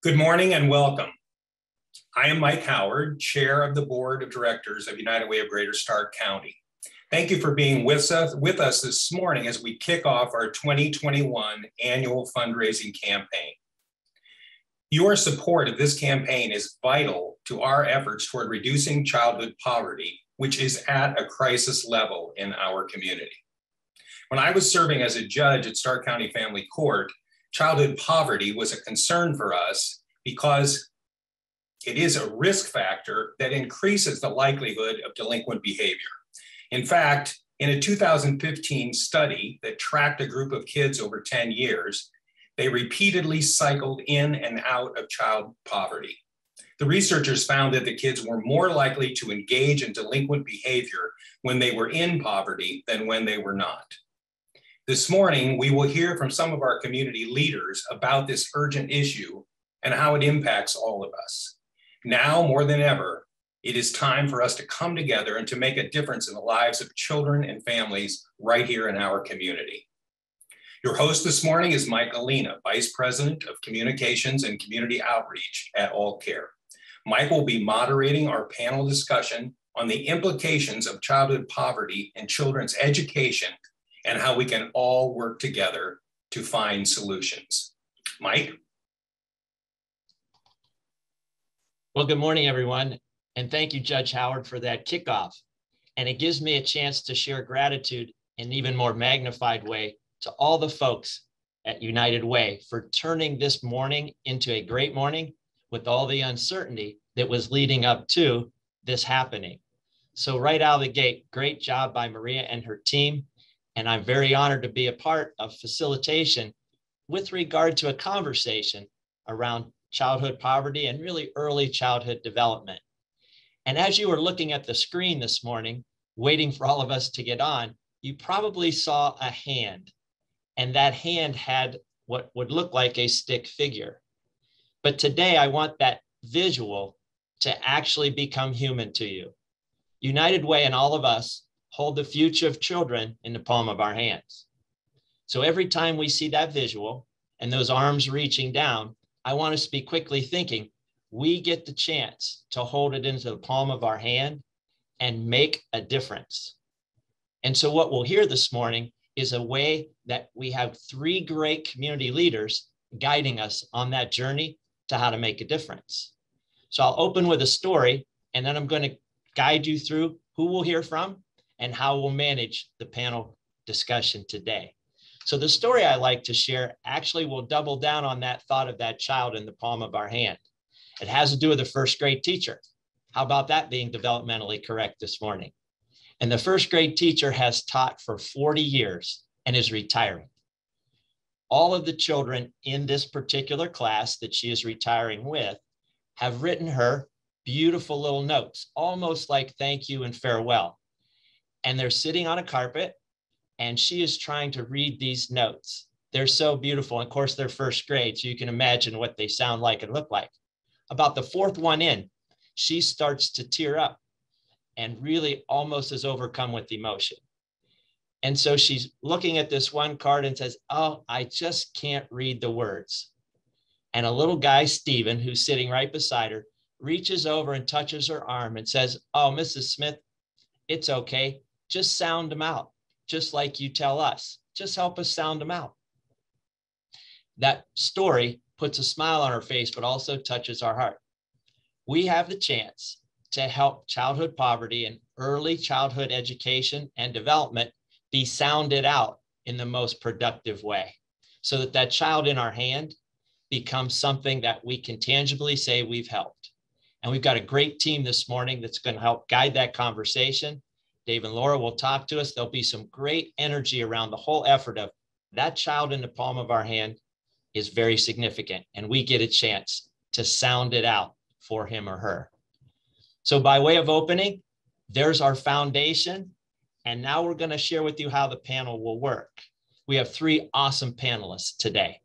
Good morning and welcome. I am Mike Howard, Chair of the Board of Directors of United Way of Greater Stark County. Thank you for being with us, with us this morning as we kick off our 2021 annual fundraising campaign. Your support of this campaign is vital to our efforts toward reducing childhood poverty, which is at a crisis level in our community. When I was serving as a judge at Stark County Family Court, childhood poverty was a concern for us because it is a risk factor that increases the likelihood of delinquent behavior. In fact, in a 2015 study that tracked a group of kids over 10 years, they repeatedly cycled in and out of child poverty. The researchers found that the kids were more likely to engage in delinquent behavior when they were in poverty than when they were not. This morning, we will hear from some of our community leaders about this urgent issue and how it impacts all of us. Now more than ever, it is time for us to come together and to make a difference in the lives of children and families right here in our community. Your host this morning is Mike Gallini, Vice President of Communications and Community Outreach at AultCare. Mike will be moderating our panel discussion on the implications of childhood poverty and children's education and how we can all work together to find solutions. Mike? Well, good morning, everyone. And thank you, Judge Howard, for that kickoff. And it gives me a chance to share gratitude in an even more magnified way to all the folks at United Way for turning this morning into a great morning with all the uncertainty that was leading up to this happening. So, right out of the gate, great job by Maria and her team. And I'm very honored to be a part of facilitation with regard to a conversation around childhood poverty and really early childhood development. And as you were looking at the screen this morning, waiting for all of us to get on, you probably saw a hand. And that hand had what would look like a stick figure. But today I want that visual to actually become human to you. United Way and all of us hold the future of children in the palm of our hands. So every time we see that visual and those arms reaching down, I want us to be quickly thinking we get the chance to hold it into the palm of our hand and make a difference. And so, what we'll hear this morning is a way that we have three great community leaders guiding us on that journey to how to make a difference. So, I'll open with a story, and then I'm going to guide you through who we'll hear from and how we'll manage the panel discussion today. So the story I like to share actually will double down on that thought of that child in the palm of our hand. It has to do with the first grade teacher. How about that being developmentally correct this morning? And the first grade teacher has taught for 40 years and is retiring. All of the children in this particular class that she is retiring with have written her beautiful little notes, almost like thank you and farewell and they're sitting on a carpet and she is trying to read these notes. They're so beautiful. And of course, they're first grade, so you can imagine what they sound like and look like. About the fourth one in, she starts to tear up and really almost is overcome with emotion. And so she's looking at this one card and says, Oh, I just can't read the words. And a little guy, Stephen, who's sitting right beside her, reaches over and touches her arm and says, Oh, Mrs. Smith, it's okay just sound them out, just like you tell us. Just help us sound them out. That story puts a smile on our face, but also touches our heart. We have the chance to help childhood poverty and early childhood education and development be sounded out in the most productive way so that that child in our hand becomes something that we can tangibly say we've helped. And we've got a great team this morning that's going to help guide that conversation Dave and Laura will talk to us. There'll be some great energy around the whole effort of that child in the palm of our hand is very significant, and we get a chance to sound it out for him or her. So, by way of opening, there's our foundation. And now we're going to share with you how the panel will work. We have three awesome panelists today.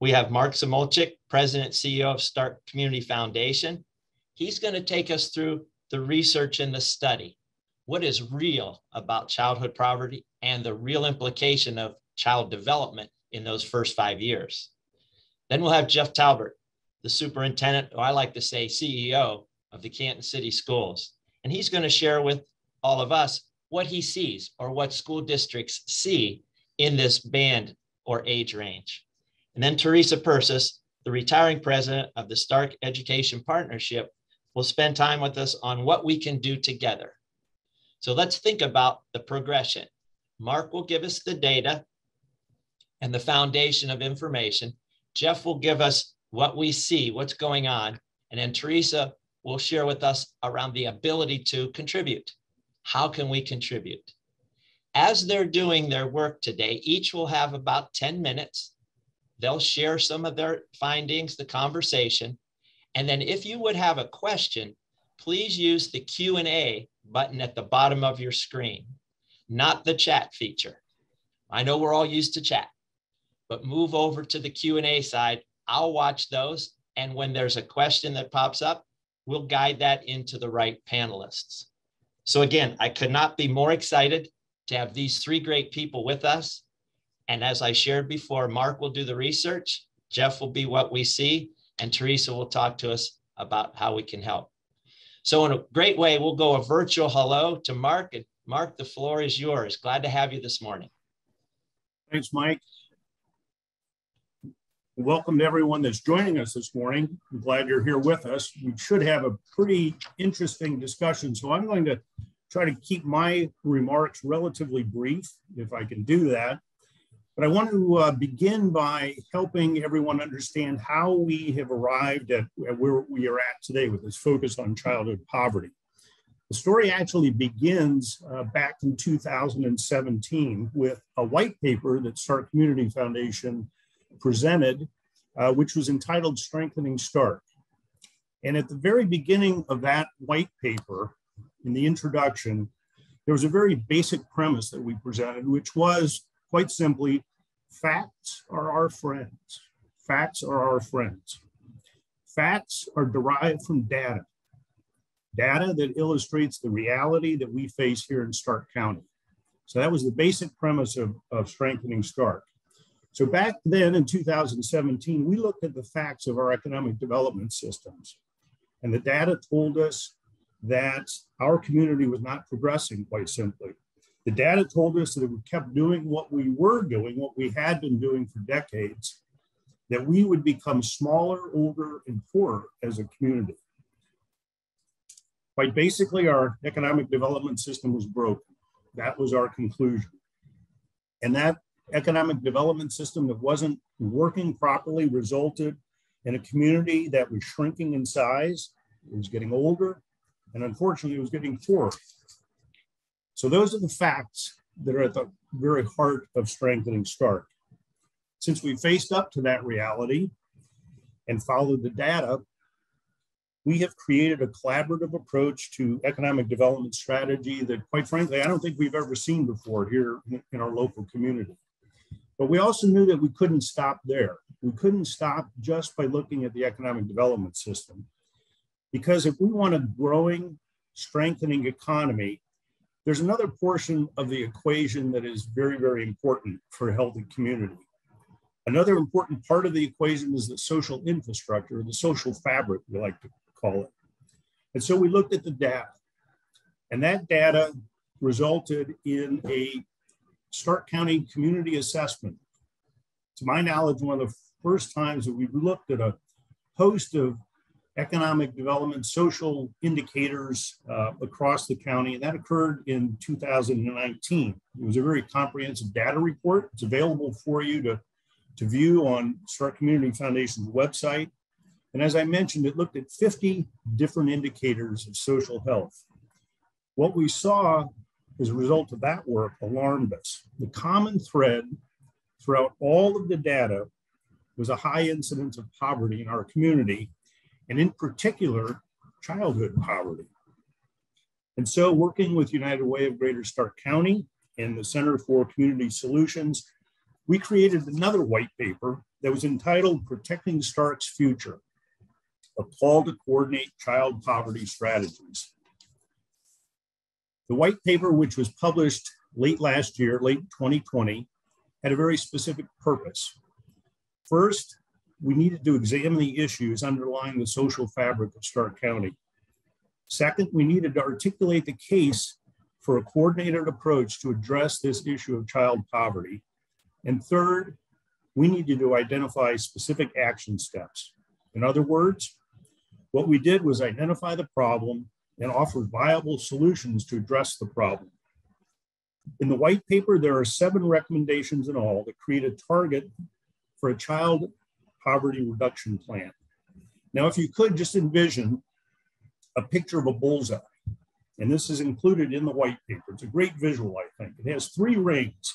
We have Mark Samolczyk, President CEO of Stark Community Foundation. He's going to take us through the research and the study what is real about childhood poverty and the real implication of child development in those first five years. Then we'll have Jeff Talbert, the superintendent, or I like to say CEO of the Canton City Schools. And he's going to share with all of us what he sees or what school districts see in this band or age range. And then Teresa Purses, the retiring president of the Stark Education Partnership, will spend time with us on what we can do together. So let's think about the progression. Mark will give us the data and the foundation of information. Jeff will give us what we see, what's going on. And then Teresa will share with us around the ability to contribute. How can we contribute? As they're doing their work today, each will have about 10 minutes. They'll share some of their findings, the conversation. And then if you would have a question, please use the Q&A button at the bottom of your screen, not the chat feature. I know we're all used to chat, but move over to the Q&A side. I'll watch those. And when there's a question that pops up, we'll guide that into the right panelists. So again, I could not be more excited to have these three great people with us. And as I shared before, Mark will do the research, Jeff will be what we see, and Teresa will talk to us about how we can help. So in a great way, we'll go a virtual hello to Mark. And Mark, the floor is yours. Glad to have you this morning. Thanks, Mike. Welcome to everyone that's joining us this morning. I'm glad you're here with us. We should have a pretty interesting discussion. So I'm going to try to keep my remarks relatively brief, if I can do that. But I want to uh, begin by helping everyone understand how we have arrived at, where we are at today with this focus on childhood poverty. The story actually begins uh, back in 2017 with a white paper that Stark Community Foundation presented, uh, which was entitled Strengthening Stark. And at the very beginning of that white paper, in the introduction, there was a very basic premise that we presented, which was quite simply facts are our friends. Facts are our friends. Facts are derived from data, data that illustrates the reality that we face here in Stark County. So that was the basic premise of, of strengthening Stark. So back then in 2017, we looked at the facts of our economic development systems. And the data told us that our community was not progressing, quite simply. The data told us that if we kept doing what we were doing, what we had been doing for decades, that we would become smaller, older, and poorer as a community. Quite basically, our economic development system was broken. That was our conclusion. And that economic development system that wasn't working properly resulted in a community that was shrinking in size, it was getting older, and unfortunately it was getting poorer. So those are the facts that are at the very heart of strengthening Stark. Since we faced up to that reality and followed the data, we have created a collaborative approach to economic development strategy that, quite frankly, I don't think we've ever seen before here in our local community. But we also knew that we couldn't stop there. We couldn't stop just by looking at the economic development system. Because if we want a growing, strengthening economy, there's another portion of the equation that is very, very important for a healthy community. Another important part of the equation is the social infrastructure, the social fabric, we like to call it. And so we looked at the data, and that data resulted in a Stark County community assessment. To my knowledge, one of the first times that we looked at a host of economic development, social indicators uh, across the county, and that occurred in 2019. It was a very comprehensive data report. It's available for you to, to view on Stark Community Foundation's website. And as I mentioned, it looked at 50 different indicators of social health. What we saw as a result of that work alarmed us. The common thread throughout all of the data was a high incidence of poverty in our community and in particular, childhood poverty. And so working with United Way of Greater Stark County and the Center for Community Solutions, we created another white paper that was entitled Protecting Stark's Future, a call to coordinate child poverty strategies. The white paper, which was published late last year, late 2020, had a very specific purpose. First, we needed to examine the issues underlying the social fabric of Stark County. Second, we needed to articulate the case for a coordinated approach to address this issue of child poverty. And third, we needed to identify specific action steps. In other words, what we did was identify the problem and offer viable solutions to address the problem. In the white paper, there are seven recommendations in all that create a target for a child poverty reduction plan. Now, if you could just envision a picture of a bullseye, and this is included in the white paper. It's a great visual, I think. It has three rings.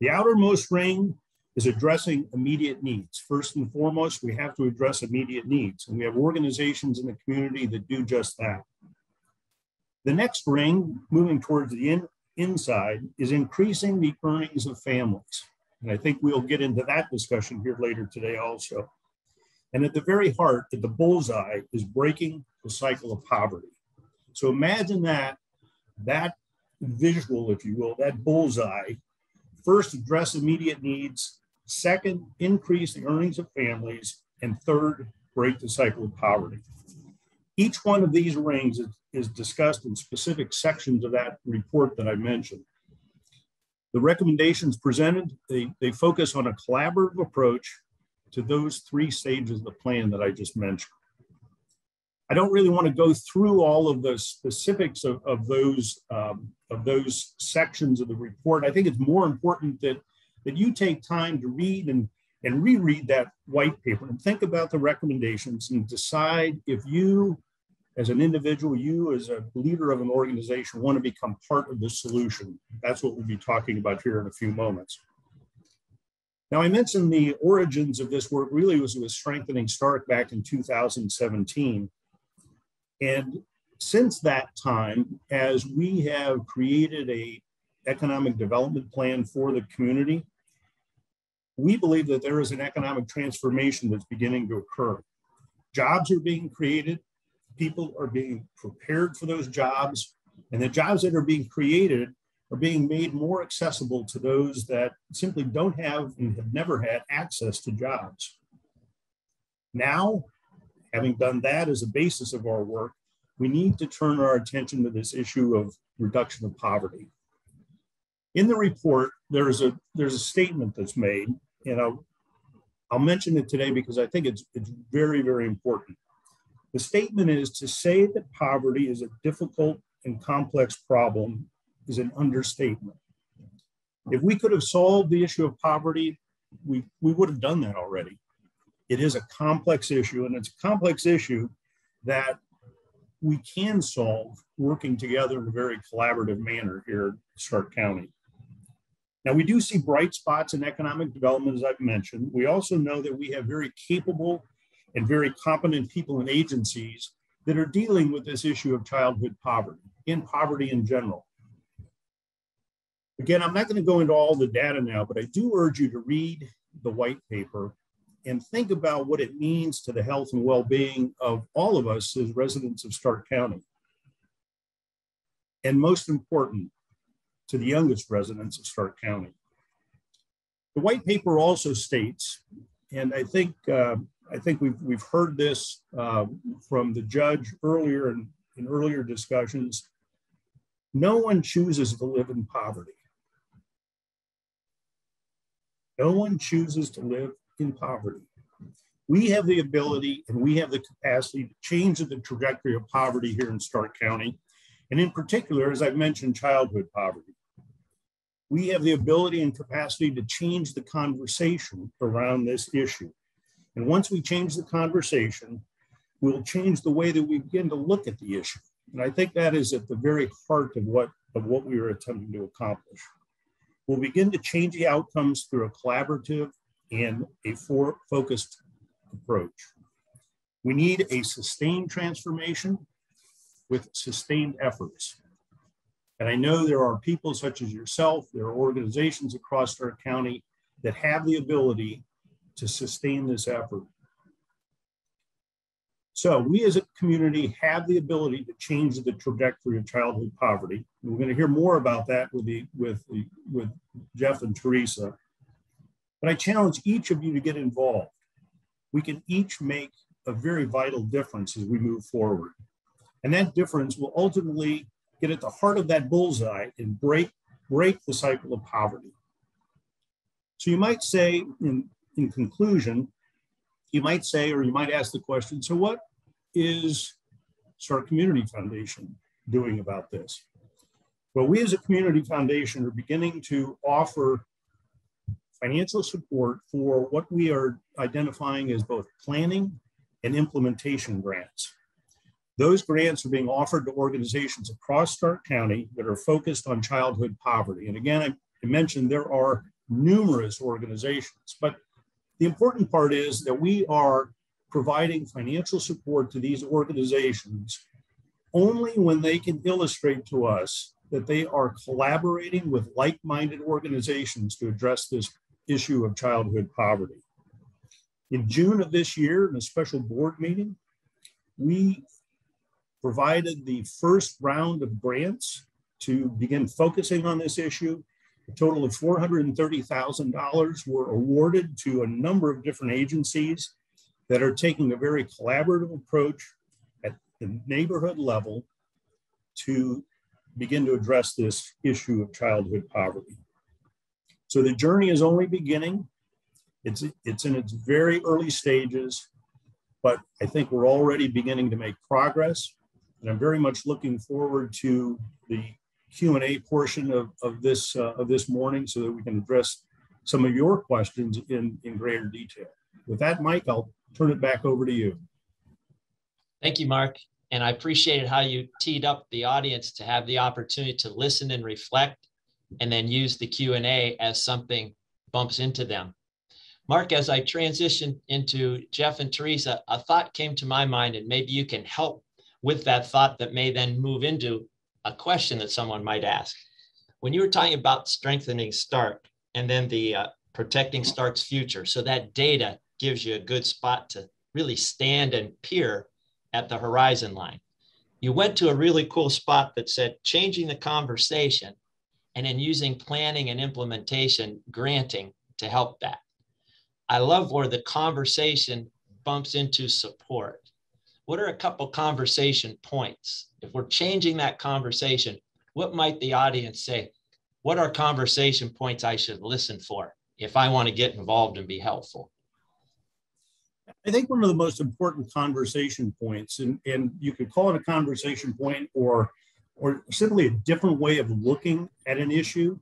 The outermost ring is addressing immediate needs. First and foremost, we have to address immediate needs, and we have organizations in the community that do just that. The next ring, moving towards the in, inside, is increasing the earnings of families. And I think we'll get into that discussion here later today also. And at the very heart, at the bullseye, is breaking the cycle of poverty. So imagine that, that visual, if you will, that bullseye. First, address immediate needs. Second, increase the earnings of families. And third, break the cycle of poverty. Each one of these rings is, is discussed in specific sections of that report that I mentioned. The recommendations presented, they, they focus on a collaborative approach to those three stages of the plan that I just mentioned. I don't really want to go through all of the specifics of, of those um, of those sections of the report. I think it's more important that that you take time to read and and reread that white paper and think about the recommendations and decide if you as an individual, you as a leader of an organization want to become part of the solution. That's what we'll be talking about here in a few moments. Now, I mentioned the origins of this work really was with strengthening Stark back in 2017. And since that time, as we have created a economic development plan for the community, we believe that there is an economic transformation that's beginning to occur. Jobs are being created, people are being prepared for those jobs, and the jobs that are being created are being made more accessible to those that simply don't have and have never had access to jobs. Now, having done that as a basis of our work, we need to turn our attention to this issue of reduction of poverty. In the report, there's a there's a statement that's made, and I'll, I'll mention it today because I think it's it's very, very important. The statement is to say that poverty is a difficult and complex problem is an understatement. If we could have solved the issue of poverty, we, we would have done that already. It is a complex issue, and it's a complex issue that we can solve working together in a very collaborative manner here in Stark County. Now, we do see bright spots in economic development, as I've mentioned. We also know that we have very capable and very competent people and agencies that are dealing with this issue of childhood poverty and poverty in general. Again, I'm not going to go into all the data now, but I do urge you to read the white paper and think about what it means to the health and well-being of all of us as residents of Stark County. And most important, to the youngest residents of Stark County. The white paper also states, and I think uh, I think we've we've heard this uh, from the judge earlier in, in earlier discussions. No one chooses to live in poverty. No one chooses to live in poverty. We have the ability and we have the capacity to change the trajectory of poverty here in Stark County. And in particular, as I've mentioned, childhood poverty. We have the ability and capacity to change the conversation around this issue. And once we change the conversation, we'll change the way that we begin to look at the issue. And I think that is at the very heart of what, of what we are attempting to accomplish. We'll begin to change the outcomes through a collaborative and a for focused approach. We need a sustained transformation with sustained efforts. And I know there are people such as yourself, there are organizations across our county that have the ability to sustain this effort. So we as a community have the ability to change the trajectory of childhood poverty. We're going to hear more about that with, the, with, the, with Jeff and Teresa. But I challenge each of you to get involved. we can each make a very vital difference as we move forward. And that difference will ultimately get at the heart of that bullseye and break, break the cycle of poverty. So you might say, in, in conclusion, you might say, or you might ask the question, so what is Stark Community Foundation doing about this? Well, we as a community foundation are beginning to offer financial support for what we are identifying as both planning and implementation grants. Those grants are being offered to organizations across Stark County that are focused on childhood poverty. And again, I mentioned there are numerous organizations, but the important part is that we are providing financial support to these organizations only when they can illustrate to us that they are collaborating with like minded organizations to address this issue of childhood poverty. In June of this year, in a special board meeting, we provided the first round of grants to begin focusing on this issue. A total of $430,000 were awarded to a number of different agencies that are taking a very collaborative approach at the neighborhood level to begin to address this issue of childhood poverty. So the journey is only beginning. It's, it's in its very early stages, but I think we're already beginning to make progress. And I'm very much looking forward to the Q&A portion of, of, this, uh, of this morning so that we can address some of your questions in, in greater detail. With that, Mike, I'll turn it back over to you. Thank you, Mark and I appreciated how you teed up the audience to have the opportunity to listen and reflect and then use the Q&A as something bumps into them. Mark, as I transition into Jeff and Teresa, a thought came to my mind and maybe you can help with that thought that may then move into a question that someone might ask. When you were talking about strengthening Stark and then the uh, protecting Stark's future, so that data gives you a good spot to really stand and peer at the horizon line. You went to a really cool spot that said changing the conversation and then using planning and implementation granting to help that. I love where the conversation bumps into support. What are a couple conversation points? If we're changing that conversation, what might the audience say? What are conversation points I should listen for if I want to get involved and be helpful? I think one of the most important conversation points, and, and you could call it a conversation point or, or simply a different way of looking at an issue.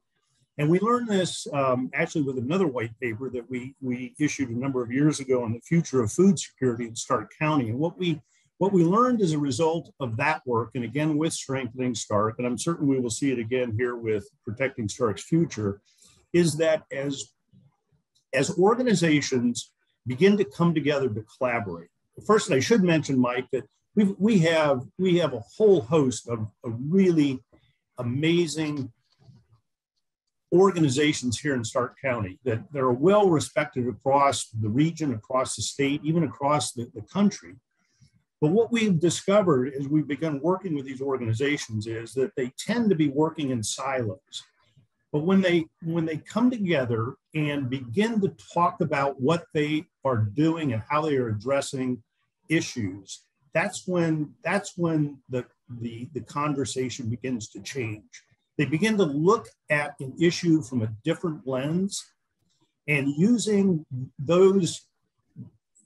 And we learned this um, actually with another white paper that we, we issued a number of years ago on the future of food security in Stark County. And what we, what we learned as a result of that work, and again with strengthening Stark, and I'm certain we will see it again here with protecting Stark's future, is that as, as organizations begin to come together to collaborate. First, I should mention, Mike, that we we have we have a whole host of, of really amazing organizations here in Stark County that, that are well respected across the region, across the state, even across the, the country. But what we've discovered as we've begun working with these organizations is that they tend to be working in silos. But when they when they come together and begin to talk about what they are doing and how they are addressing issues, that's when that's when the the, the conversation begins to change. They begin to look at an issue from a different lens and using those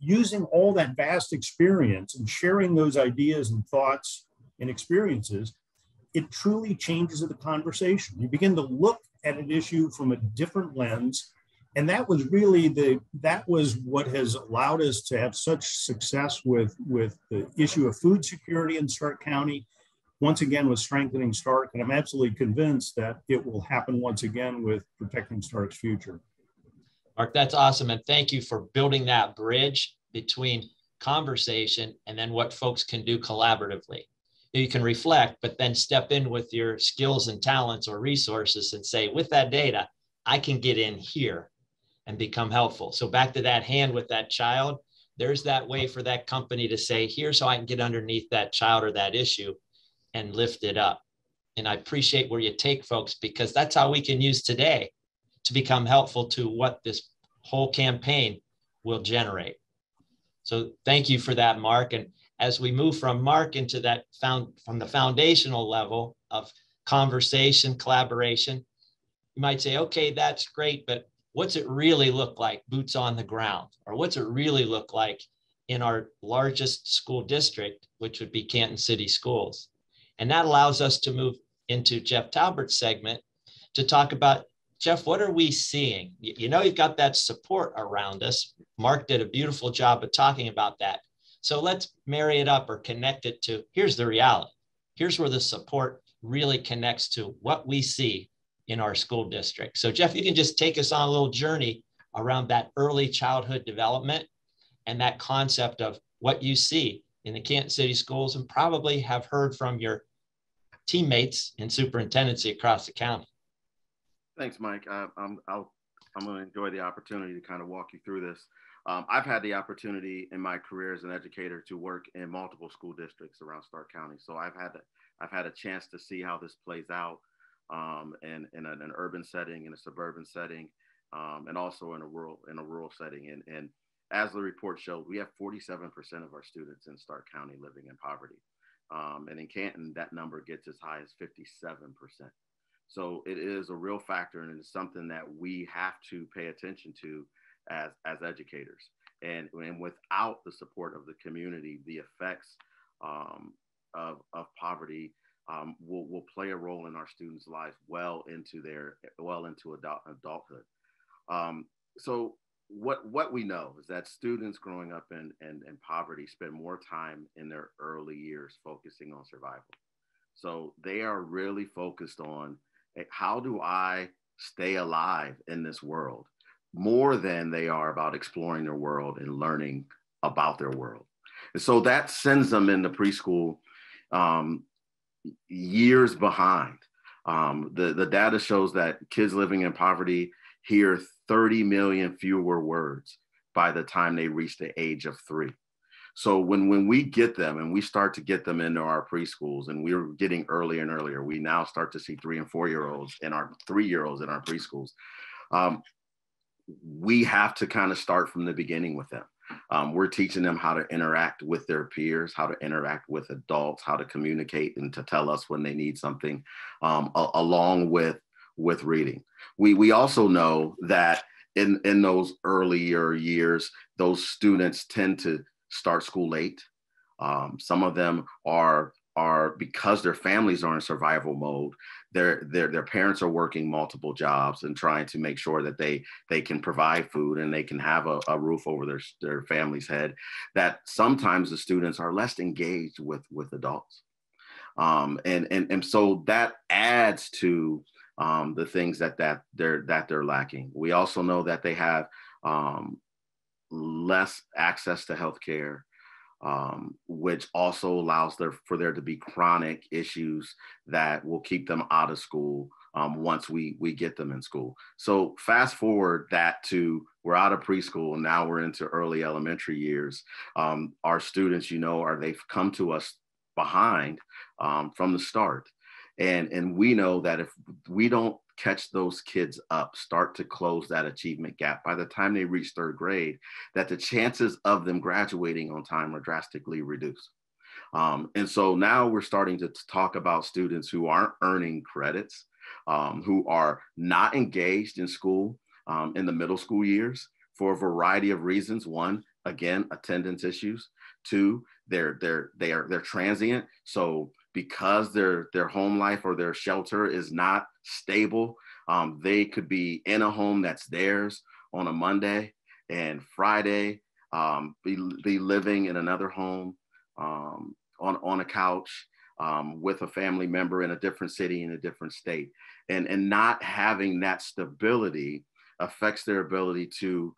using all that vast experience and sharing those ideas and thoughts and experiences it truly changes the conversation. You begin to look at an issue from a different lens. And that was really the that was what has allowed us to have such success with, with the issue of food security in Stark County, once again with strengthening Stark. And I'm absolutely convinced that it will happen once again with protecting Stark's future. Mark, that's awesome. And thank you for building that bridge between conversation and then what folks can do collaboratively you can reflect, but then step in with your skills and talents or resources and say, with that data, I can get in here and become helpful. So back to that hand with that child, there's that way for that company to say, here's how I can get underneath that child or that issue and lift it up. And I appreciate where you take folks because that's how we can use today to become helpful to what this whole campaign will generate. So thank you for that, Mark. And as we move from Mark into that found from the foundational level of conversation, collaboration, you might say, okay, that's great, but what's it really look like boots on the ground? Or what's it really look like in our largest school district, which would be Canton City Schools? And that allows us to move into Jeff Talbert's segment to talk about Jeff, what are we seeing? You know, you've got that support around us. Mark did a beautiful job of talking about that. So let's marry it up or connect it to here's the reality. Here's where the support really connects to what we see in our school district. So, Jeff, you can just take us on a little journey around that early childhood development and that concept of what you see in the Canton City schools and probably have heard from your teammates in superintendency across the county. Thanks, Mike. I, I'm, I'll, I'm going to enjoy the opportunity to kind of walk you through this. Um, I've had the opportunity in my career as an educator to work in multiple school districts around Stark County. So I've had, I've had a chance to see how this plays out um, in, in an, an, urban setting, in a suburban setting, um, and also in a rural in a rural setting. And, and as the report showed, we have 47% of our students in Stark County living in poverty. Um, and in Canton, that number gets as high as 57%. So it is a real factor, and it's something that we have to pay attention to as, as educators. And, and without the support of the community, the effects um, of, of poverty um, will, will play a role in our students' lives well into their well into adult, adulthood. Um, so what what we know is that students growing up in, in, in poverty spend more time in their early years focusing on survival. So they are really focused on how do I stay alive in this world more than they are about exploring their world and learning about their world. And so that sends them into preschool um, years behind. Um, the, the data shows that kids living in poverty hear 30 million fewer words by the time they reach the age of three. So when, when we get them and we start to get them into our preschools and we're getting earlier and earlier, we now start to see three and four year olds and our three year olds in our preschools. Um, we have to kind of start from the beginning with them. Um, we're teaching them how to interact with their peers, how to interact with adults, how to communicate and to tell us when they need something, um, a- along with with reading. We we also know that in in those earlier years, those students tend to start school late. Um, some of them are are because their families are in survival mode their their their parents are working multiple jobs and trying to make sure that they they can provide food and they can have a, a roof over their their family's head that sometimes the students are less engaged with with adults um, and and and so that adds to um, the things that that they're that they're lacking we also know that they have um, less access to health care um, which also allows there for there to be chronic issues that will keep them out of school um, once we we get them in school. So fast forward that to we're out of preschool now we're into early elementary years. Um, our students, you know, are they've come to us behind um, from the start, and and we know that if we don't catch those kids up, start to close that achievement gap by the time they reach third grade, that the chances of them graduating on time are drastically reduced. Um, and so now we're starting to talk about students who aren't earning credits, um, who are not engaged in school um, in the middle school years for a variety of reasons. One, again, attendance issues. Two, they're they're they are they're transient. So because their their home life or their shelter is not stable. Um, they could be in a home that's theirs on a Monday and Friday um, be, be living in another home um, on, on a couch um, with a family member in a different city in a different state. And, and not having that stability affects their ability to,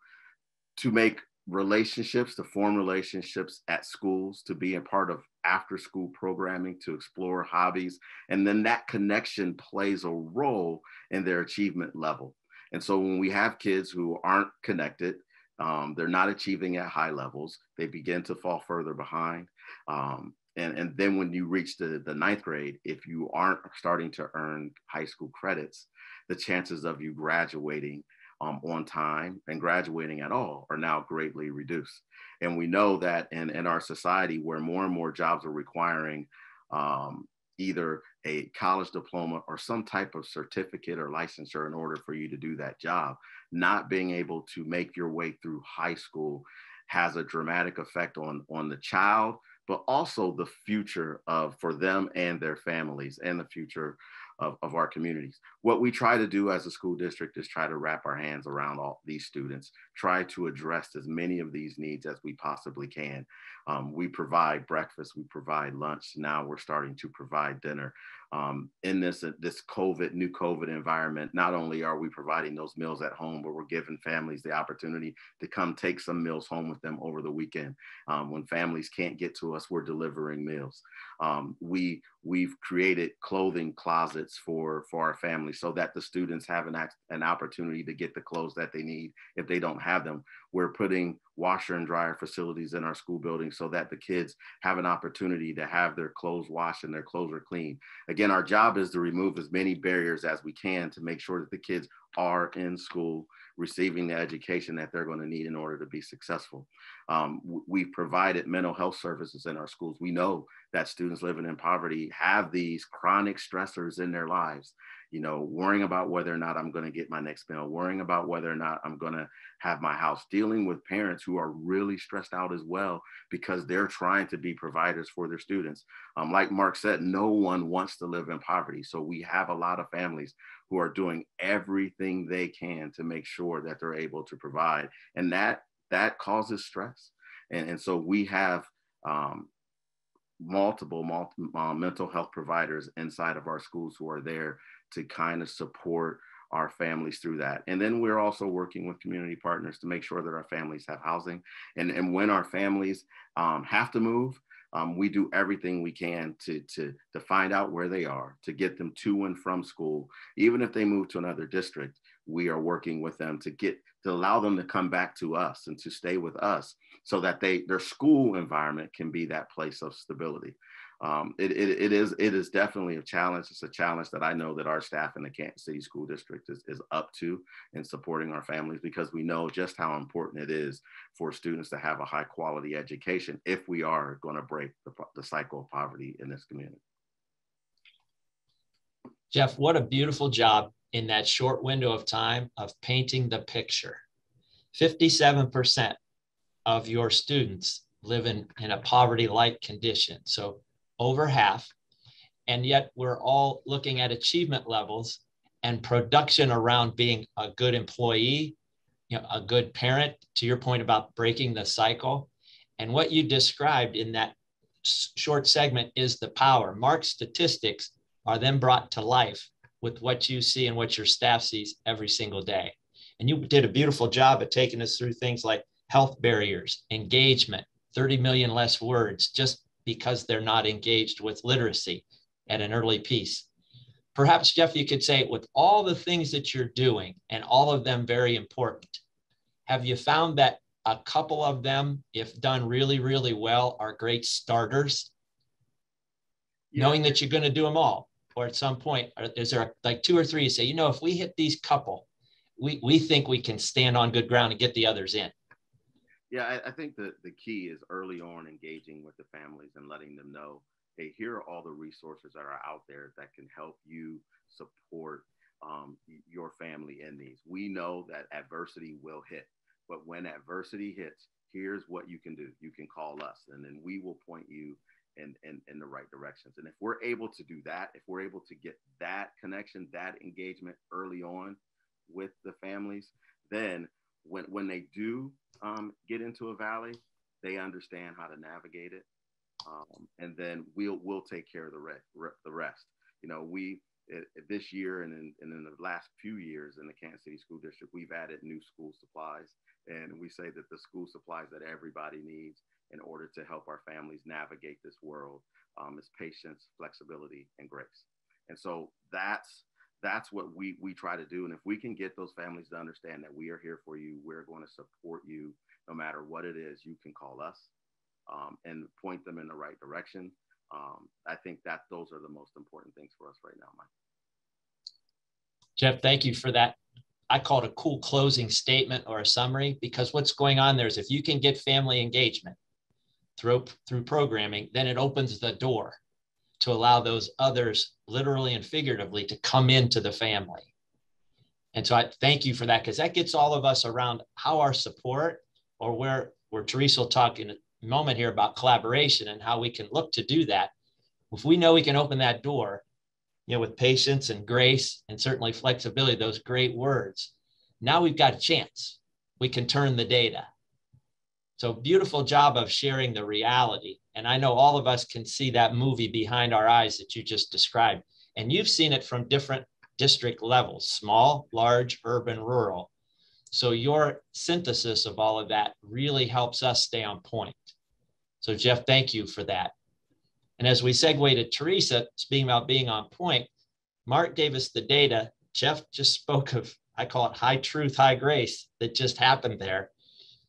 to make relationships, to form relationships at schools, to be a part of after school programming, to explore hobbies. And then that connection plays a role in their achievement level. And so when we have kids who aren't connected, um, they're not achieving at high levels, they begin to fall further behind. Um, and, and then when you reach the, the ninth grade, if you aren't starting to earn high school credits, the chances of you graduating um, on time and graduating at all are now greatly reduced. And we know that in, in our society where more and more jobs are requiring um, either a college diploma or some type of certificate or licensure in order for you to do that job, not being able to make your way through high school has a dramatic effect on, on the child, but also the future of for them and their families and the future of, of our communities. What we try to do as a school district is try to wrap our hands around all these students, try to address as many of these needs as we possibly can. Um, we provide breakfast, we provide lunch. Now we're starting to provide dinner um, in this uh, this COVID new COVID environment, not only are we providing those meals at home, but we're giving families the opportunity to come take some meals home with them over the weekend. Um, when families can't get to us, we're delivering meals. Um, we we've created clothing closets for for our families so that the students have an an opportunity to get the clothes that they need if they don't have them. We're putting washer and dryer facilities in our school buildings so that the kids have an opportunity to have their clothes washed and their clothes are clean. Again, our job is to remove as many barriers as we can to make sure that the kids are in school receiving the education that they're going to need in order to be successful. Um, we've provided mental health services in our schools. We know that students living in poverty have these chronic stressors in their lives you know, worrying about whether or not I'm going to get my next meal, worrying about whether or not I'm going to have my house, dealing with parents who are really stressed out as well because they're trying to be providers for their students. Um, like Mark said, no one wants to live in poverty. So we have a lot of families who are doing everything they can to make sure that they're able to provide. And that that causes stress. And, and so we have um, multiple, multiple uh, mental health providers inside of our schools who are there to kind of support our families through that. And then we're also working with community partners to make sure that our families have housing. And, and when our families um, have to move, um, we do everything we can to, to, to find out where they are, to get them to and from school. Even if they move to another district, we are working with them to get to allow them to come back to us and to stay with us so that they their school environment can be that place of stability um, it, it, it is it is definitely a challenge. It's a challenge that I know that our staff in the Canton City School District is, is up to in supporting our families because we know just how important it is for students to have a high quality education if we are going to break the, the cycle of poverty in this community. Jeff, what a beautiful job in that short window of time of painting the picture. 57% of your students live in, in a poverty like condition. So over half. And yet we're all looking at achievement levels and production around being a good employee, you know, a good parent, to your point about breaking the cycle. And what you described in that short segment is the power. Mark's statistics are then brought to life with what you see and what your staff sees every single day. And you did a beautiful job at taking us through things like health barriers, engagement, 30 million less words, just because they're not engaged with literacy at an early piece. Perhaps, Jeff, you could say, with all the things that you're doing and all of them very important, have you found that a couple of them, if done really, really well, are great starters? Yeah. Knowing that you're going to do them all, or at some point, is there like two or three you say, you know, if we hit these couple, we, we think we can stand on good ground and get the others in? Yeah, I, I think the, the key is early on engaging with the families and letting them know, hey, here are all the resources that are out there that can help you support um, your family in these. We know that adversity will hit, but when adversity hits, here's what you can do. You can call us, and then we will point you in, in, in the right directions. And if we're able to do that, if we're able to get that connection, that engagement early on with the families, then when when they do um, get into a valley, they understand how to navigate it, um, and then we'll we'll take care of the rest. The rest, you know, we it, this year and in, and in the last few years in the Canton City School District, we've added new school supplies, and we say that the school supplies that everybody needs in order to help our families navigate this world um, is patience, flexibility, and grace. And so that's that's what we we try to do. And if we can get those families to understand that we are here for you we're going to support you no matter what it is you can call us um, and point them in the right direction. Um, i think that those are the most important things for us right now mike. Jeff thank you for that. I call it a cool closing statement or a summary because what's going on there is if you can get family engagement through, through programming, then it opens the door to allow those others, literally and figuratively, to come into the family. And so I thank you for that because that gets all of us around how our support or where, where Teresa will talk in a moment here about collaboration and how we can look to do that. If we know we can open that door, you know, with patience and grace and certainly flexibility, those great words. Now we've got a chance. We can turn the data. So beautiful job of sharing the reality. And I know all of us can see that movie behind our eyes that you just described. And you've seen it from different district levels, small, large, urban, rural. So your synthesis of all of that really helps us stay on point. So Jeff, thank you for that. And as we segue to Teresa, speaking about being on point, Mark gave us the data. Jeff just spoke of, I call it high truth, high grace that just happened there.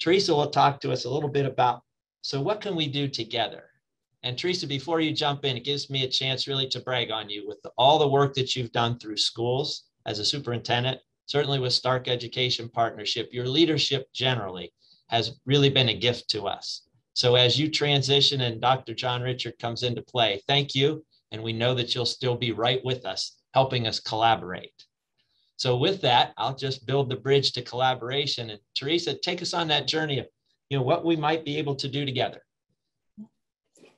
Teresa will talk to us a little bit about, so what can we do together? And Teresa, before you jump in, it gives me a chance really to brag on you with all the work that you've done through schools as a superintendent, certainly with Stark Education Partnership. Your leadership generally has really been a gift to us. So as you transition and Dr. John Richard comes into play, thank you. And we know that you'll still be right with us, helping us collaborate. So with that, I'll just build the bridge to collaboration. And Teresa, take us on that journey of you know, what we might be able to do together.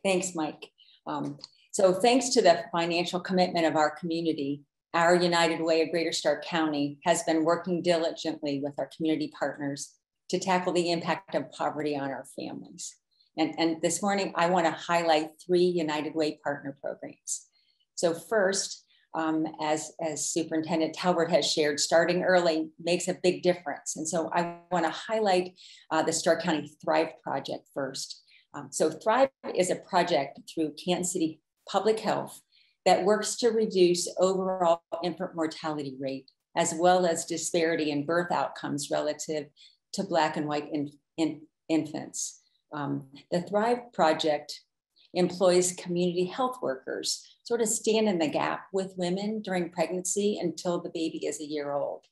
Thanks, Mike. Um, so thanks to the financial commitment of our community, our United Way of Greater Stark County has been working diligently with our community partners to tackle the impact of poverty on our families. And, and this morning, I want to highlight three United Way partner programs. So first, um, as, as Superintendent Talbert has shared, starting early makes a big difference. And so I want to highlight uh, the Stark County Thrive Project first. Um, so Thrive is a project through Canton City Public Health that works to reduce overall infant mortality rate, as well as disparity in birth outcomes relative to Black and white in, in, infants. Um, the Thrive Project employs community health workers, sort of stand in the gap with women during pregnancy until the baby is a year old.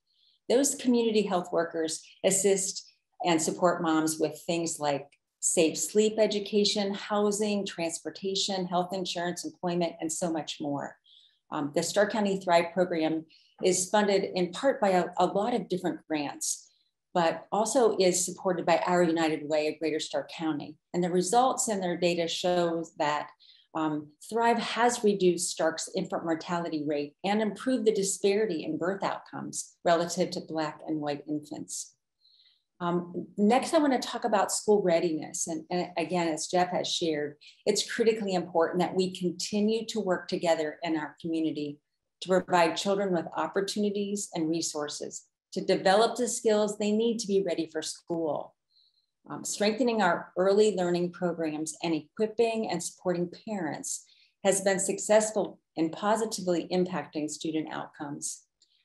Those community health workers assist and support moms with things like safe sleep education, housing, transportation, health insurance, employment, and so much more. Um, the Stark County Thrive program is funded in part by a, a lot of different grants but also is supported by our United Way of Greater Stark County. And the results in their data shows that um, Thrive has reduced Stark's infant mortality rate and improved the disparity in birth outcomes relative to Black and white infants. Um, next, I want to talk about school readiness. And, and, again, as Jeff has shared, it's critically important that we continue to work together in our community to provide children with opportunities and resources to develop the skills they need to be ready for school. Um, strengthening our early learning programs and equipping and supporting parents has been successful in positively impacting student outcomes.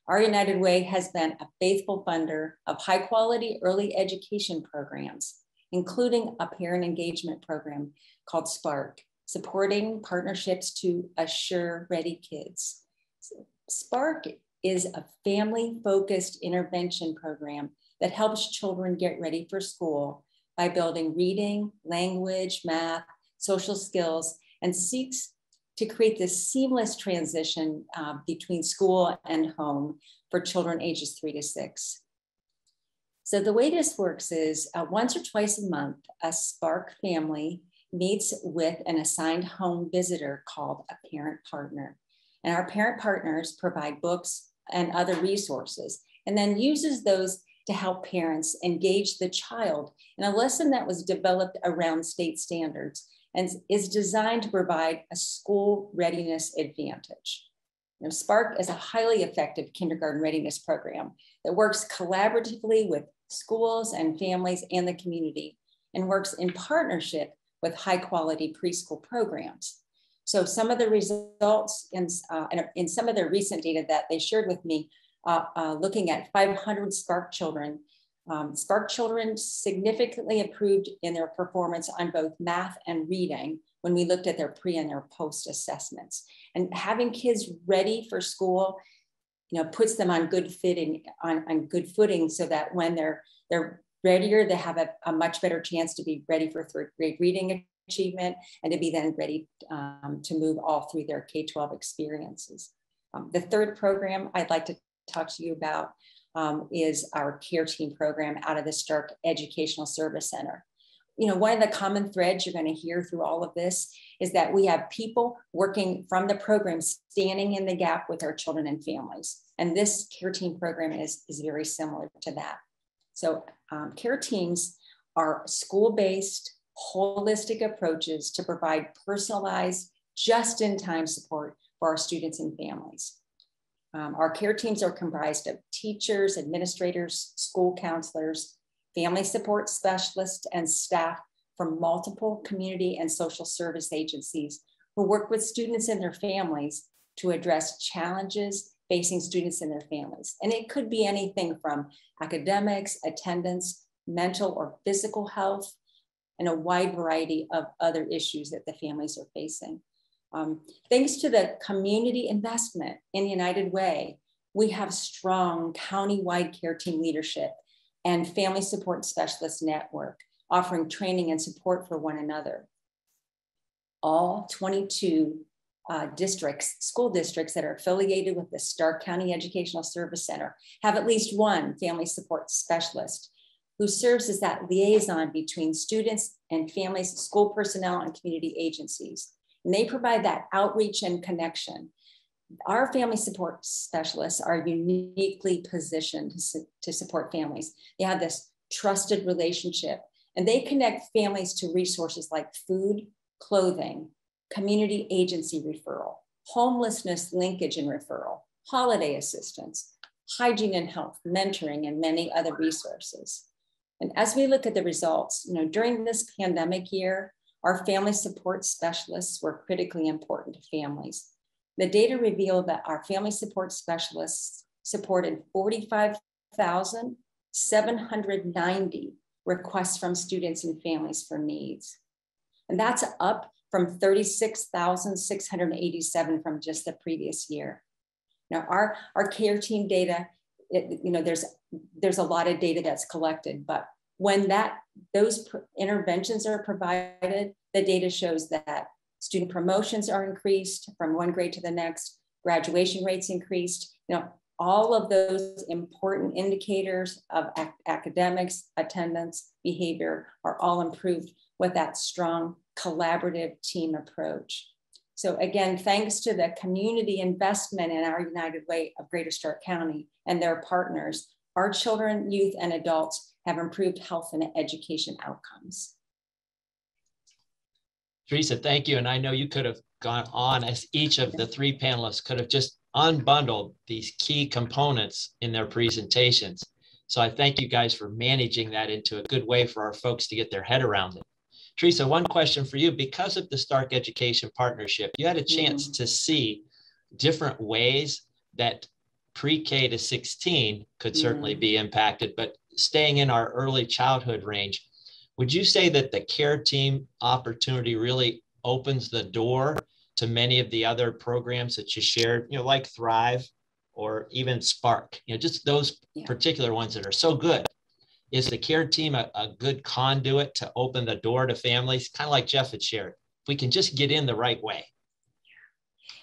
Our United Way has been a faithful funder of high quality early education programs, including a parent engagement program called Spark, supporting partnerships to assure ready kids. Spark is a family focused intervention program that helps children get ready for school by building reading, language, math, social skills, and seeks to create this seamless transition uh, between school and home for children ages three to six. So the way this works is uh, once or twice a month, a Spark family meets with an assigned home visitor called a parent partner. And our parent partners provide books and other resources, and then uses those to help parents engage the child in a lesson that was developed around state standards and is designed to provide a school readiness advantage. Now, Spark is a highly effective kindergarten readiness program that works collaboratively with schools and families and the community and works in partnership with high quality preschool programs. So some of the results in, uh, in, some of the recent data that they shared with me, uh, uh, looking at 500 SPARK children, um, SPARK children significantly improved in their performance on both math and reading when we looked at their pre and their post assessments. And having kids ready for school you know, puts them on good fitting, on, on good footing so that when they're, they're readier, they have a, a much better chance to be ready for third grade reading achievement and to be then ready um, to move all through their K-12 experiences. Um, the third program I'd like to talk to you about um, is our care team program out of the Stark Educational Service Center. You know, one of the common threads you're going to hear through all of this is that we have people working from the program standing in the gap with our children and families. And this care team program is, is very similar to that. So um, care teams are school-based, holistic approaches to provide personalized, just-in-time support for our students and families. Um, our care teams are comprised of teachers, administrators, school counselors, family support specialists, and staff from multiple community and social service agencies who work with students and their families to address challenges facing students and their families. And it could be anything from academics, attendance, mental or physical health, and a wide variety of other issues that the families are facing. Um, thanks to the community investment in United Way, we have strong county-wide care team leadership and family support specialist network offering training and support for one another. All 22 uh, districts, school districts that are affiliated with the Stark County Educational Service Center have at least one family support specialist who serves as that liaison between students and families, school personnel, and community agencies. And they provide that outreach and connection. Our family support specialists are uniquely positioned to, su to support families. They have this trusted relationship and they connect families to resources like food, clothing, community agency referral, homelessness linkage and referral, holiday assistance, hygiene and health, mentoring, and many other resources. And as we look at the results, you know, during this pandemic year, our family support specialists were critically important to families. The data revealed that our family support specialists supported 45,790 requests from students and families for needs. And that's up from 36,687 from just the previous year. Now, our, our care team data, it, you know, there's, there's a lot of data that's collected, but when that those interventions are provided, the data shows that student promotions are increased from one grade to the next, graduation rates increased, you know, all of those important indicators of ac academics, attendance, behavior are all improved with that strong collaborative team approach. So again, thanks to the community investment in our United Way of Greater Stark County and their partners, our children, youth, and adults have improved health and education outcomes. Teresa, thank you. And I know you could have gone on as each of the three panelists could have just unbundled these key components in their presentations. So I thank you guys for managing that into a good way for our folks to get their head around it. Teresa, one question for you. Because of the Stark Education Partnership, you had a chance mm. to see different ways that pre-K to 16 could certainly mm. be impacted, but staying in our early childhood range, would you say that the care team opportunity really opens the door to many of the other programs that you shared, you know, like Thrive or even Spark, you know, just those yeah. particular ones that are so good is the care team a, a good conduit to open the door to families? Kind of like Jeff had shared. If we can just get in the right way.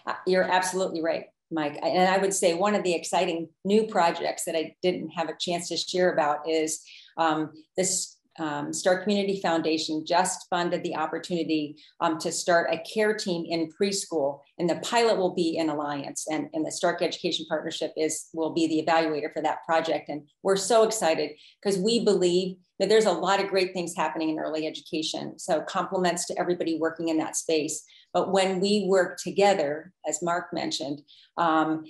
Uh, you're absolutely right, Mike. And I would say one of the exciting new projects that I didn't have a chance to share about is um, this um, Stark Community Foundation just funded the opportunity um, to start a care team in preschool, and the pilot will be in Alliance, and, and the Stark Education Partnership is will be the evaluator for that project. And we're so excited because we believe that there's a lot of great things happening in early education. So compliments to everybody working in that space. But when we work together, as Mark mentioned, um,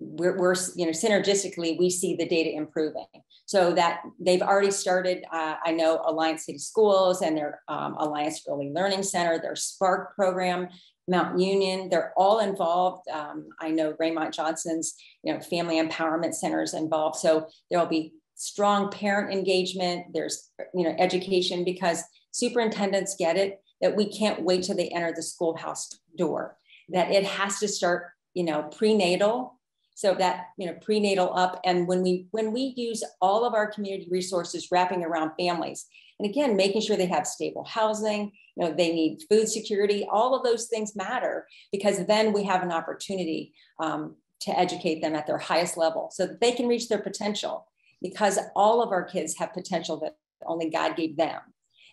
we're, we're, you know synergistically we see the data improving so that they've already started uh, i know alliance city schools and their um, alliance early learning center their spark program mount union they're all involved. Um, i know raymont johnson's you know family empowerment centers involved. So there will be strong parent engagement. There's you know education because superintendents get it that we can't wait till they enter the schoolhouse door that it has to start you know prenatal So that, you know, prenatal up. And when we when we use all of our community resources wrapping around families, and again, making sure they have stable housing, you know, they need food security, all of those things matter because then we have an opportunity um, to educate them at their highest level so that they can reach their potential because all of our kids have potential that only God gave them.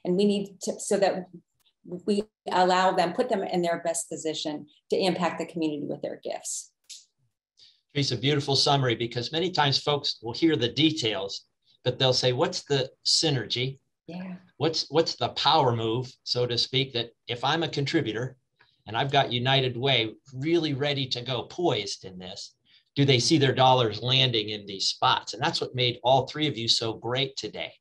And we need to, so that we allow them, put them in their best position to impact the community with their gifts. It's a beautiful summary because many times folks will hear the details, but they'll say, what's the synergy? Yeah. What's what's the power move, so to speak, that if I'm a contributor and I've got United Way really ready to go, poised in this, do they see their dollars landing in these spots? And that's what made all three of you so great today.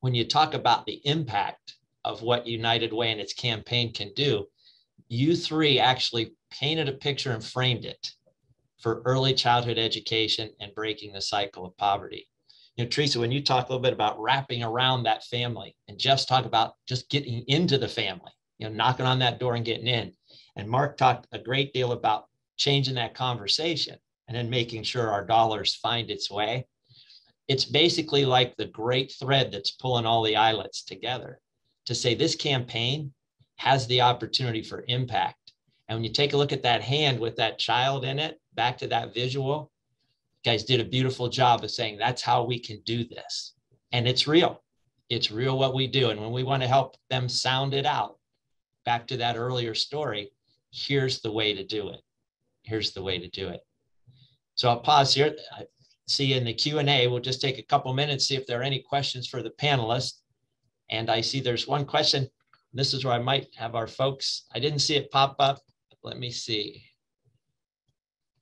When you talk about the impact of what United Way and its campaign can do, you three actually painted a picture and framed it for early childhood education and breaking the cycle of poverty. You know, Teresa, when you talk a little bit about wrapping around that family and just talk about just getting into the family, you know, knocking on that door and getting in. And Mark talked a great deal about changing that conversation and then making sure our dollars find its way. It's basically like the great thread that's pulling all the eyelets together to say this campaign has the opportunity for impact. And when you take a look at that hand with that child in it, back to that visual, guys did a beautiful job of saying that's how we can do this. And it's real. It's real what we do. And when we want to help them sound it out, back to that earlier story, here's the way to do it. Here's the way to do it. So I'll pause here. I see you in the Q&A. We'll just take a couple minutes, see if there are any questions for the panelists. And I see there's one question. This is where I might have our folks. I didn't see it pop up. Let me see.